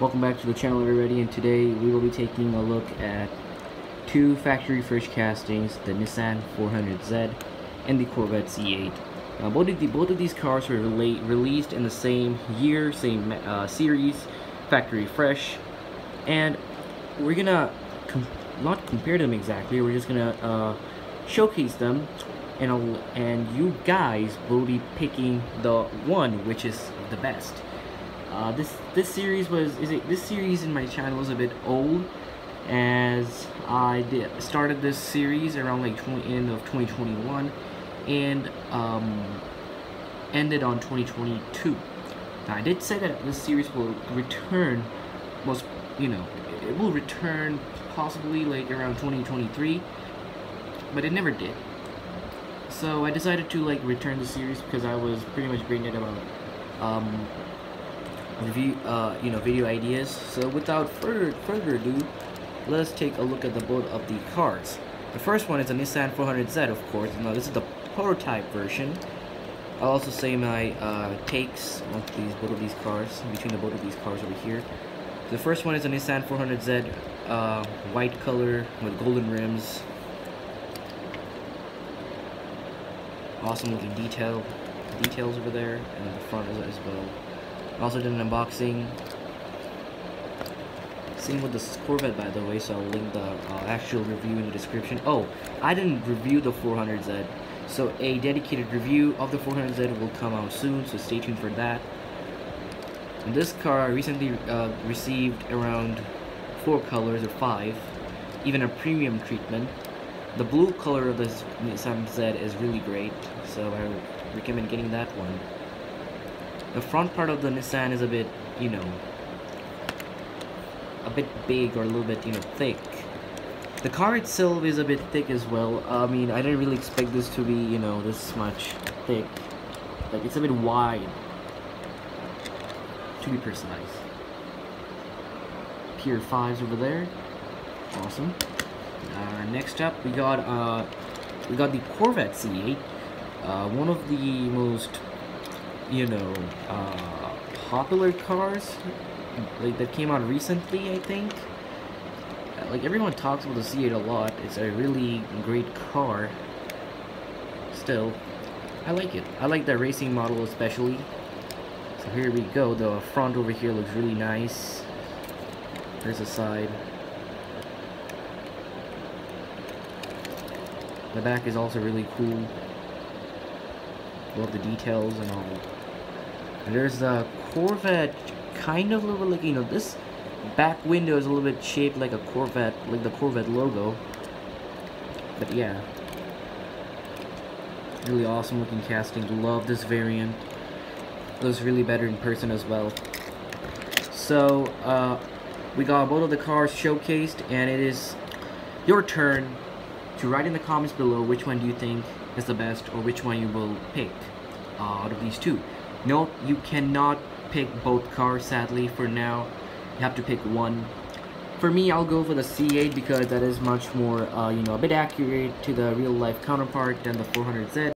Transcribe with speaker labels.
Speaker 1: Welcome back to the channel everybody and today we will be taking a look at two factory fresh castings, the Nissan 400Z and the Corvette C8. Now, both, of the, both of these cars were released in the same year, same uh, series, factory fresh, and we're gonna com not compare them exactly, we're just gonna uh, showcase them and, and you guys will be picking the one which is the best. Uh, this this series was is it this series in my channel is a bit old as I did started this series around like 20, end of 2021 and um, ended on 2022. Now I did say that this series will return most you know it will return possibly like around 2023 but it never did. So I decided to like return the series because I was pretty much bringing it about um, review, uh, you know, video ideas. So without further further ado, let's take a look at the both of the cars. The first one is a Nissan 400Z, of course. Now this is the prototype version. I'll also say my uh, takes on these both of these cars between the both of these cars over here. The first one is a Nissan 400Z, uh, white color with golden rims. Awesome looking detail details over there, and the front as, as well. Also did an unboxing. Same with the Corvette, by the way, so I'll link the uh, actual review in the description. Oh, I didn't review the 400Z, so a dedicated review of the 400Z will come out soon, so stay tuned for that. And this car I recently uh, received around four colors or five, even a premium treatment. The blue color of this Nissan Z is really great, so I recommend getting that one. The front part of the Nissan is a bit, you know, a bit big or a little bit, you know, thick. The car itself is a bit thick as well. I mean, I didn't really expect this to be, you know, this much thick. Like, it's a bit wide. To be precise. PR5's over there. Awesome. Uh, next up, we got, uh, we got the Corvette C8. Uh, one of the most you know, uh, popular cars like that came out recently, I think. Like everyone talks about the C8 a lot. It's a really great car. Still, I like it. I like the racing model especially. So here we go. The front over here looks really nice. There's the side. The back is also really cool. Love the details and all. There's a Corvette, kind of a little bit like, you know, this back window is a little bit shaped like a Corvette, like the Corvette logo. But yeah. Really awesome looking casting. Love this variant. Looks really better in person as well. So, uh, we got both of the cars showcased, and it is your turn to write in the comments below which one do you think is the best, or which one you will pick uh, out of these two. No, you cannot pick both cars, sadly, for now. You have to pick one. For me, I'll go for the C8 because that is much more, uh, you know, a bit accurate to the real-life counterpart than the 400Z.